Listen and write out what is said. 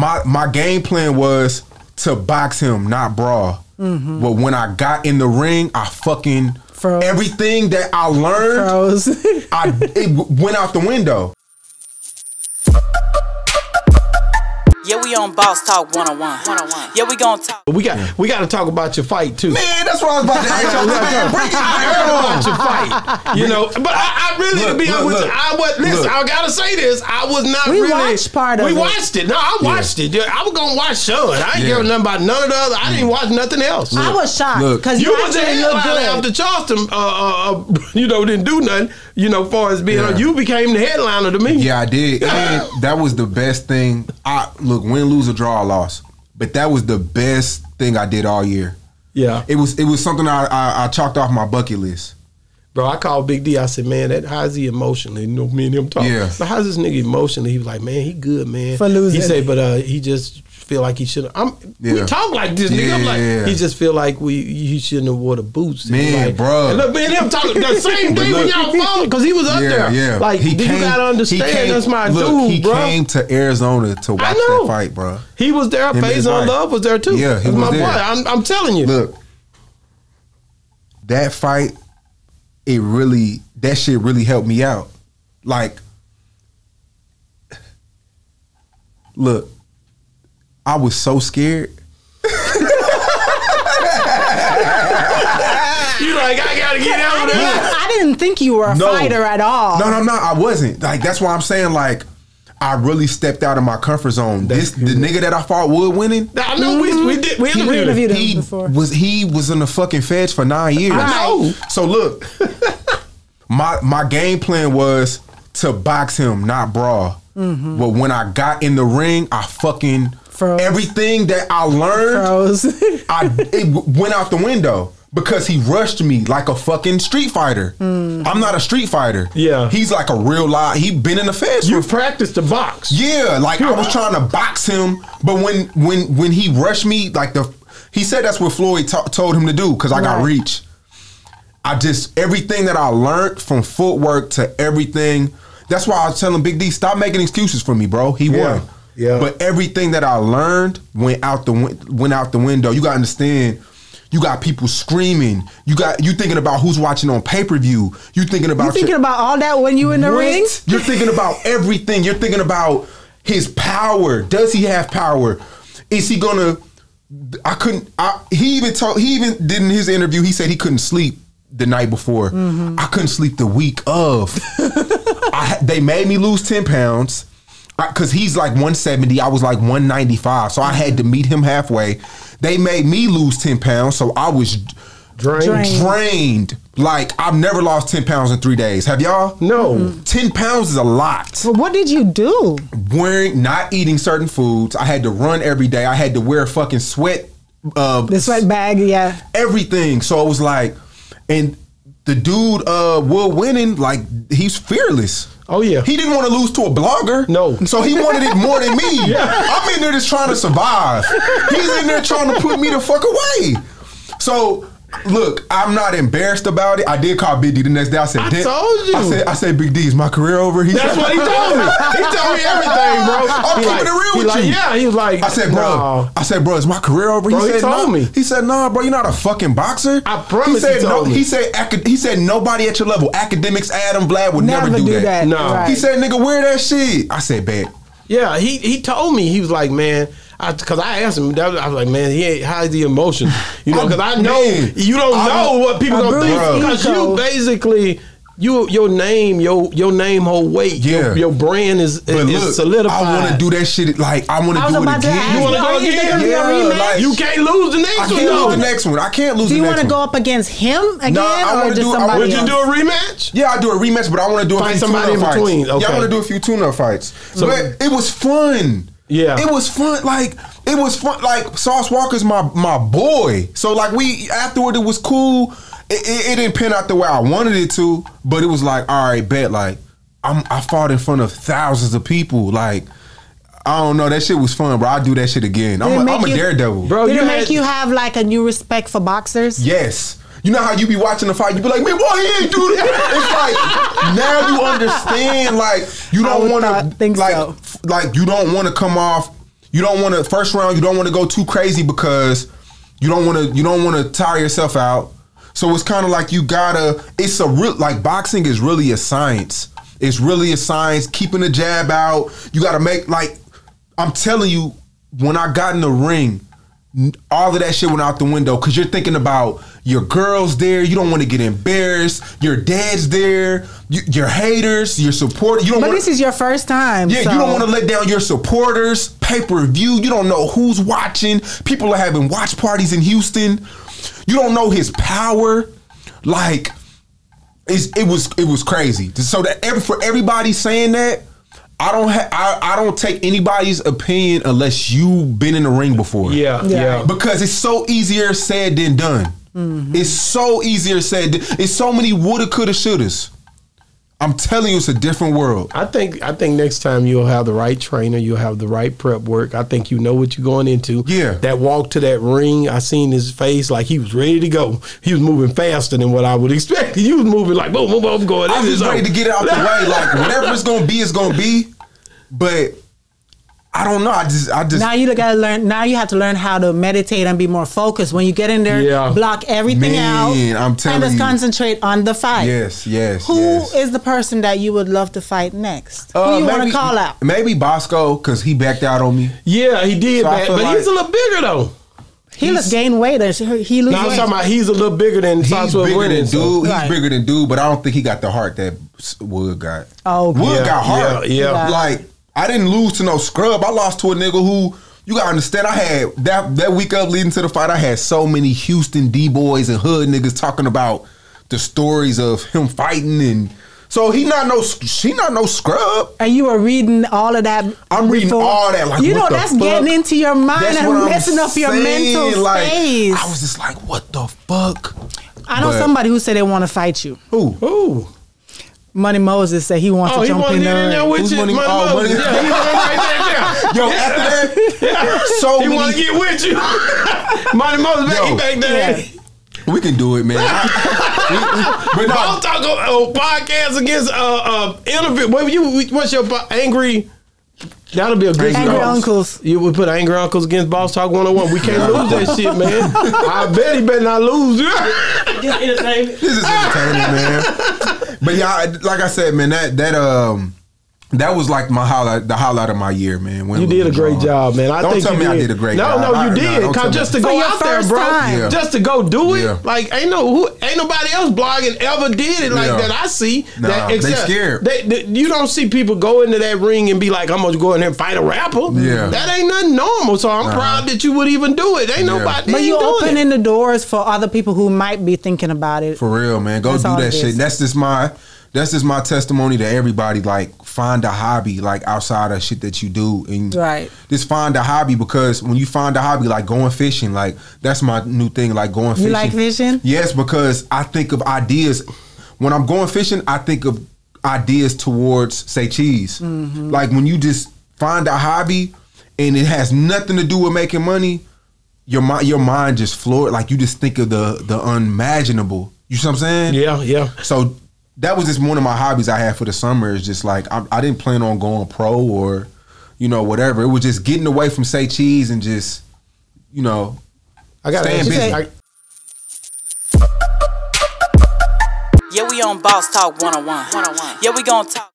my my game plan was to box him, not brawl. Mm-hmm. But when I got in the ring, I fucking Froze. everything that I learned. I it went out the window. Yeah, we on Boss Talk 101. 101. Yeah, we gonna talk. We got we got to talk about your fight too. Man, that's what I was about to ask y'all. Man, break it I heard about your fight, you know. But I, I really, Look, to be look, honest look. I was listen. Look. I gotta say this. I was not We really. watched part of we it. watched it. No, I watched it. Yeah, I was gonna watch Shawn. I ain't Yeah. giving nothing about none of the other. I didn't watch nothing else. I was shocked because You you, was the actually look headliner good. after Charleston. Uh, uh, uh, you know, didn't do nothing. You know, far as being, Yeah. you became the headliner to me. Yeah, I did. And that was the best thing. I look, win, lose, or draw, I lost. But that was the best thing I did all year. yeah. It was it was something I I, I chalked off my bucket list. Bro, I called Big D. I said, man, that how's he emotionally? You know, me and him talk. Yeah. But how's this nigga emotionally? He was like, man, he good, man. For losing. He said, but uh, he just feel like he should. I'm. We talk like this, nigga. I'm Yeah. like, he just feel like we he shouldn't have wore the boots. Man, like, bruh. And look, me and him talking the same But thing when y'all followed because he was up yeah, there. yeah. Like, He you gotta understand, he came- that's my look, dude, He bro. came to Arizona to watch know. that fight, bro. He was there. Him and his Phase on. Love was there too. Yeah, he That's was my there. boy. I'm, I'm telling you. Look, that fight, it really that shit really helped me out. Like, look, I was so scared. You like, I gotta get out of there. I didn't think you were a No. fighter at all. No, no, I'm not. I wasn't. Like that's why I'm saying like. I really stepped out of my comfort zone. That's this the nigga that I fought Wood Winnin. I know we, we did. We We interviewed him. interviewed him he before. was he was in the fucking feds for nine years. I know. So look, my my game plan was to box him, not brawl. Mm-hmm. But when I got in the ring, I fucking Froze. everything that I learned, Froze. I it went out the window because he rushed me like a fucking street fighter. Mm. I'm not a street fighter. Yeah. he's like a real live. He been in the feds. You practiced the box. yeah, like I was trying to box him, but when when when he rushed me, like the he said that's what Floyd to- told him to do because I got reach. I just everything that I learned from footwork to everything. That's why I was telling Big D stop making excuses for me, bro. He Yeah, won. yeah. But everything that I learned went out the went out the window. You got to understand. You got people screaming. You got you thinking about who's watching on pay per view. You thinking about you thinking your- about all that when you in the what? ring? You're thinking about everything. You're thinking about his power. Does he have power? Is he gonna? I couldn't. I, he even told. He even did in his interview. He said he couldn't sleep the night before. Mm-hmm. I couldn't sleep the week of. I, they made me lose ten pounds because he's like 170. I was like 195, so I had to meet him halfway. They made me lose 10 pounds, so I was Drained. Drained. drained. Like I've never lost 10 pounds in three days. Have y'all? No. 10 pounds is a lot. But what did you do? Wearing, not eating certain foods. I had to run every day. I had to wear fucking sweat. Uh, The sweat bag, yeah. everything. So it was like, and the dude, uh, Will Winning, like he's fearless. Oh, yeah. He didn't want to lose to a blogger. No. So he wanted it more than me. yeah. I'm in there just trying to survive. He's in there trying to put me the fuck away. So look, I'm not embarrassed about it. I did call Big D the next day. I said, I "Damn." told you. I said, I said, Big D, is my career over? He That's said, what he told me. He told me everything, bro. I'm He keeping like- it real with like, you. Yeah, he was like, I said, bro. no. I said, bro, is my career over? Bro, he said, told nah. me. He said, nah, bro, you're not a fucking boxer. I promise He said, he told no. me. He said, acad- he said, nobody at your level, academics, Adam Vlad would never, Never, do, do that. that. No. Right. He said, nigga, wear that shit. I said, bet. Yeah, he he told me he was like, man, because I, asked him, that I was like, man, he ain't, how's the emotion? You know, because I know Man, you don't I'm- know what people A gonna think bruised because you basically. You, your name, your your name whole weight. Yeah. Your, your brand is is look, solidified. I want to do that shit. Like, I want to do it again. ask You wanna go are- is there again? gonna be a Yeah, like- You can't lose the I next one. can't though. lose the next one. I can't lose do you want to go up against him again No, I or wanna do- I somebody Would you do a rematch? Yeah, I do a rematch, but I want to do a Fight few somebody tune-up in fights. between, Yeah, I okay. want to do a few tune-up fights. So- but it was fun. Yeah. it was fun. Like it was fun. Like Sauce Walka's my my boy. So like we afterward, it was cool. It, it, it didn't pan out the way I wanted it to, but it was like, all right, bet. Like I'm, I fought in front of thousands of people. Like I don't know, that shit was fun, bro. I'll do that shit again. Did I'm a, make I'm a you- daredevil, Bro, Did you it had- make you have like a new respect for boxers? Yes. You know how you be watching the fight, you be like, man, why he ain't do that? It's like now you understand, like you don't want to think like so. Like you don't want to come off. you don't want to first round. You don't want to go too crazy because you don't want to. You don't want to tire yourself out. So it's kind of like you gotta. It's a real like boxing is really a science. It's really a science. Keeping the jab out. You got to make like. I'm telling you, when I got in the ring, all of that shit went out the window because you're thinking about your girls there. You don't want to get embarrassed. Your dad's there. You, your haters. Your support. You don't. But wanna, this is your first time. yeah, so. you don't want to let down your supporters. Pay per view. You don't know who's watching. People are having watch parties in Houston. You don't know his power. Like, it's, it was it was crazy. So that every for everybody saying that, I don't ha- I, I don't take anybody's opinion unless you've been in the ring before. Yeah, Yeah. yeah. Because it's so easier said than done. Mm-hmm. It's so easier said. It's so many woulda, coulda, shouldas. I'm telling you, it's a different world. I think I think next time you'll have the right trainer, you'll have the right prep work. I think you know what you're going into. Yeah. That walk to that ring, I seen his face like he was ready to go. He was moving faster than what I would expect. He was moving like boom, boom, boom, going. I'm just ready to get it out the way. Like whatever it's gonna be, it's gonna be. But I don't know. I just, I just, Now you gotta learn. Now you have to learn how to meditate and be more focused. When you get in there, Yeah. block everything Man, out, I'm telling and just you. concentrate on the fight. yes, yes. Who is yes. the person that you would love to fight next? Uh, Who you want maybe- to call out? Maybe Bosco, because he backed out on me. Yeah, he did, So I man. feel But like- he's a little bigger though. He looks gain weight. Or he he lose No, I'm weight. talking about he's a little bigger than He's Joshua bigger Brennan. than so- dude. He's Right. bigger than dude, but I don't think he got the heart that Wood got. Oh, okay. Wood Yeah, got heart. yeah, yeah. Yeah. Like I didn't lose to no scrub. I lost to a nigga who you gotta understand. I had that that week up leading to the fight. I had so many Houston D boys and hood niggas talking about the stories of him fighting and. So he not no she not no scrub. And you were reading all of that. I'm reading all that, like, you what know the that's fuck? getting into your mind That's and what I'm messing up your mental like, space. I was just like, what the fuck? I know but- somebody who said they want to fight you. Who? Ooh. Money Moses said he wants Oh, to jump in there there. with Who's you. money- Money oh, Moses. money- Yeah, he was right there. Yo, after that, so He want to get with you. Money Moses back, Yo. he back there. Yeah. We can do it, man. I- we- but I'll no, talk on podcast against uh uh interview. What you what's your po- angry? That'll be a good Angry show. Uncles. You would put angry uncles against Boss Talk 101. We can't lose that shit, man. I bet he better not lose. this is entertaining, man. But I- like I said, man, that that um. That was like my highlight, the highlight of my year, man. When You did a great job, man. I Don't think tell you me did. I did a great no, job. No, no, you no, did. don't Come tell me. just to go out there, bro. Yeah. Just to go do it. Yeah. Like ain't no who ain't nobody else blogging ever did it like Yeah. that. I see Nah, that. they scared. They, they- you don't see people go into that ring and be like, "I'm gonna go in there and fight a rapper." Yeah. that ain't nothing normal. So I'm Uh-huh. proud that you would even do it. Ain't Yeah. nobody. But you're opening it. the doors for other people who might be thinking about it. For real, man. Go That's do that shit. That's just my that's just my testimony to everybody. Like find a hobby like outside of shit that you do and Right. just find a hobby because when you find a hobby like going fishing, like that's my new thing, like going fishing. You like fishing? Yes, because I think of ideas when I'm going fishing, I think of ideas towards say cheese. Mm-hmm. Like when you just find a hobby and it has nothing to do with making money, your mind your mind just floored. Like you just think of the the unimaginable. You see what I'm saying? Yeah, yeah. So that was just one of my hobbies I had for the summer. Is just like I, I didn't plan on going pro or you know whatever. It was just getting away from say cheese and just you know I got Staying to busy. I, Yeah, we on Boss Talk 101. 101. Yeah, we gonna talk.